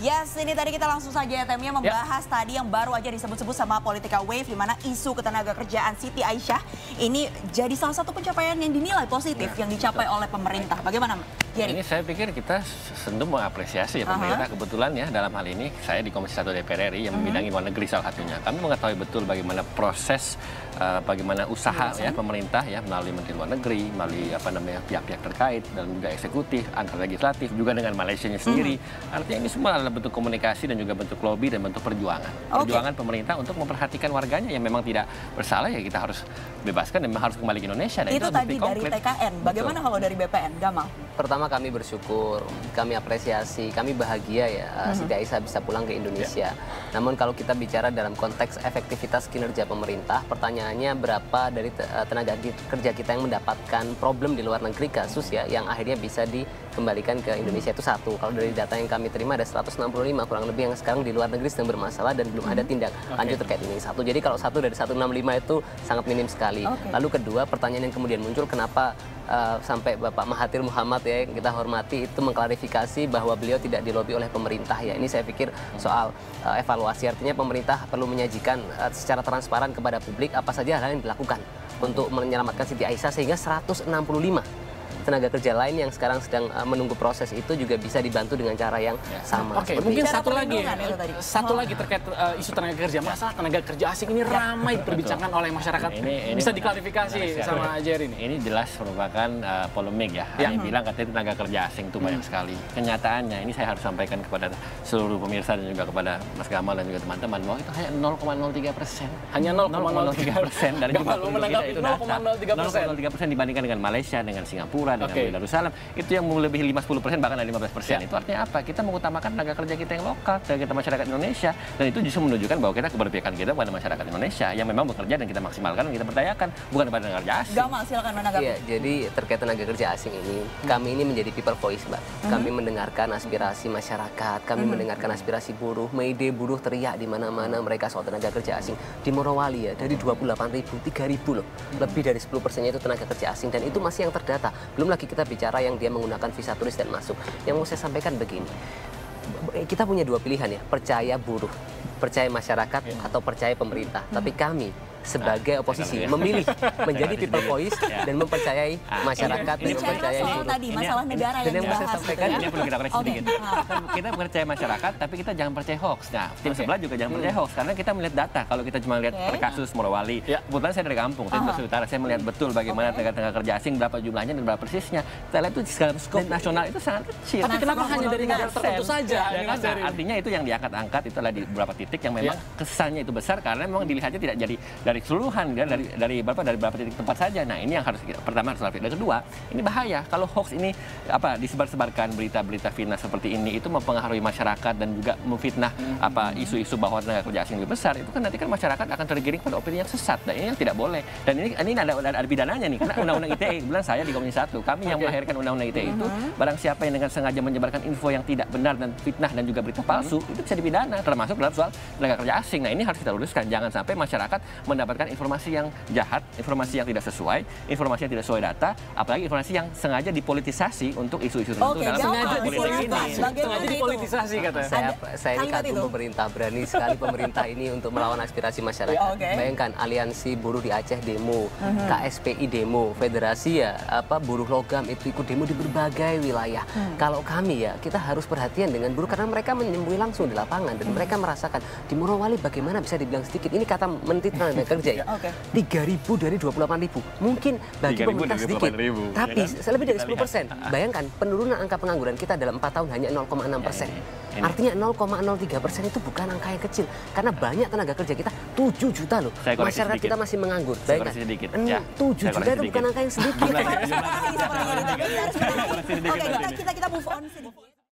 Yes, ini tadi kita langsung saja temnya membahas ya. tadi yang baru aja disebut-sebut sama Politika Wave di mana isu ketenaga kerjaan Siti Aisyah ini jadi salah satu pencapaian yang dinilai positif ya, yang dicapai betul. oleh pemerintah. Bagaimana, Jerry? Ini saya pikir kita tentu mengapresiasi ya pemerintah. Uh -huh. Kebetulan ya dalam hal ini saya di Komisi 1 DPR RI yang membidangi uh -huh. luar negeri salah satunya. Kami mengetahui betul bagaimana proses uh, bagaimana usaha ya, ya pemerintah ya melalui Menteri Luar Negeri, melalui apa namanya pihak-pihak terkait dan juga eksekutif, antar legislatif juga dengan Malaysia sendiri. -huh. Artinya ini semua adalah bentuk komunikasi dan juga bentuk lobby dan bentuk perjuangan. Okay. Perjuangan pemerintah untuk memperhatikan warganya yang memang tidak bersalah ya kita harus bebaskan dan harus kembali ke Indonesia. Dan itu, itu tadi dari TKN. Bagaimana Betul. kalau dari BPN, Gamal? Pertama kami bersyukur, kami apresiasi, kami bahagia ya mm -hmm. Siti Aisyah bisa pulang ke Indonesia. Yeah. Namun kalau kita bicara dalam konteks efektivitas kinerja pemerintah, pertanyaannya berapa dari eh, tenaga kerja kita yang mendapatkan problem di luar negeri kasus ya yang akhirnya bisa dikembalikan ke Indonesia itu satu. Kalau dari data yang kami terima ada 165 kurang lebih yang sekarang di luar negeri sedang bermasalah dan belum ada mhm. tindak lanjut okay. terkait ini. Satu. Jadi kalau satu dari 165 itu sangat minim sekali. Okay. Lalu kedua pertanyaan yang kemudian muncul kenapa uh, sampai Bapak Mahathir Muhammad ya yang kita hormati itu mengklarifikasi bahwa beliau tidak dilobi oleh pemerintah ya. Ini saya pikir soal uh, evaluasi artinya pemerintah perlu menyajikan uh, secara transparan kepada publik apa saja hal yang dilakukan untuk menyelamatkan Siti Aisyah sehingga 165 tenaga kerja lain yang sekarang sedang uh, menunggu proses itu juga bisa dibantu dengan cara yang ya. sama. Oke, okay, mungkin satu lagi, satu lagi terkait uh, isu tenaga kerja. Masalah tenaga kerja asing ini ramai diperbincangkan oleh masyarakat. Ini, ini bisa diklarifikasi sama Jerry ini. Ini jelas merupakan uh, polemik ya. ya. Yang bilang katanya tenaga kerja asing itu banyak hmm. sekali. Kenyataannya ini saya harus sampaikan kepada seluruh pemirsa dan juga kepada Mas Gamal dan juga teman-teman bahwa itu hanya 0,03 persen. Hanya 0,03 persen dari jumlah penduduk kita itu data. 0,03 persen dibandingkan dengan Malaysia, dengan Singapura, dengan okay. Darussalam itu yang melebihi 50 persen bahkan ada 15 persen ya. itu artinya apa kita mengutamakan tenaga kerja kita yang lokal tenaga kita masyarakat Indonesia dan itu justru menunjukkan bahwa kita keberpihakan kita kepada masyarakat Indonesia yang memang bekerja dan kita maksimalkan dan kita berdayakan bukan kepada tenaga kerja asing. Gamal silakan menanggapi. Iya, jadi terkait tenaga kerja asing ini kami ini menjadi people voice mbak. Hmm. Kami mendengarkan aspirasi masyarakat, kami hmm. mendengarkan aspirasi buruh, Mayday buruh teriak di mana-mana mereka soal tenaga kerja asing di Morowali ya dari 28 ribu, 3 ribu loh, lebih dari 10 persennya itu tenaga kerja asing dan itu masih yang terdata. Belum lagi kita bicara yang dia menggunakan visa turis dan masuk. Yang mau saya sampaikan begini, kita punya dua pilihan ya, percaya buruh, percaya masyarakat ya. atau percaya pemerintah. Hmm. Tapi kami sebagai nah, oposisi memilih menjadi people voice ya. dan mempercayai ah, masyarakat dan mempercayai soal tadi masalah negara yang dan yang saya sampaikan ini perlu kita koreksi sedikit. Kita percaya masyarakat tapi kita jangan percaya hoax. Nah, tim sebelah juga jangan percaya hmm. hoax karena kita melihat data. Kalau kita cuma lihat per kasus Morowali, ya. kebetulan saya dari kampung, saya dari Utara, saya melihat betul bagaimana tenaga kerja asing berapa jumlahnya dan berapa persisnya. Kita lihat itu sekarang skop nasional itu sangat kecil. Tapi kenapa hanya dari negara tertentu saja? Ya nah, artinya itu yang diangkat-angkat itu adalah di beberapa titik yang memang ya. kesannya itu besar karena memang dilihatnya tidak jadi dari keseluruhan kan dari dari berapa dari beberapa titik tempat saja. Nah, ini yang harus kita, pertama harus dan kedua, ini bahaya kalau hoax ini apa disebar-sebarkan berita-berita fitnah seperti ini itu mempengaruhi masyarakat dan juga memfitnah hmm. apa isu-isu bahwa tenaga kerja asing lebih besar itu kan nanti kan masyarakat akan tergiring pada opini yang sesat dan ini yang tidak boleh. Dan ini ini ada ada, ada pidananya nih karena undang-undang ITE bilang saya di Komisi 1 kami yang melahirkan undang-undang ITE itu hmm. barang siapa yang dengan sengaja menyebarkan info yang tidak benar dan fitnah dan juga berita palsu hmm. itu bisa dipidana termasuk dalam soal tenaga kerja asing. Nah, ini harus kita luruskan jangan sampai masyarakat mendapatkan informasi yang jahat, informasi yang tidak sesuai, informasi yang tidak sesuai data, apalagi informasi yang sengaja dipolitisasi untuk isu-isu tertentu dalam sengaja dipolitisasi. Sengaja dipolitisasi katanya. Saya saya ini kagum pemerintah, berani sekali pemerintah ini untuk melawan aspirasi masyarakat. Ya, okay. Bayangkan aliansi buruh di Aceh demo. -huh. KSPI demo, federasi ya apa buruh logam itu ikut demo di berbagai wilayah. Hmm. Kalau kami ya kita harus perhatian dengan buruh karena mereka menyembui langsung di lapangan dan hmm. mereka merasakan di Morowali bagaimana bisa dibilang sedikit. Ini kata Menteri Tenaga Kerja ya. okay. 3.000 dari 28.000. Mungkin bagi pemerintah sedikit, ribu, tapi ya kan? lebih dari 10 persen. Bayangkan penurunan angka pengangguran kita dalam 4 tahun hanya 0,6 persen. Ya, Artinya 0,03 persen itu bukan angka yang kecil. Karena banyak tenaga kerja kita 7 juta loh. Masyarakat sedikit. kita masih menganggur. Bayangkan, sedikit. Ya. 7 juta itu bukan angka yang sedikit. Oke, kita, move on sedikit.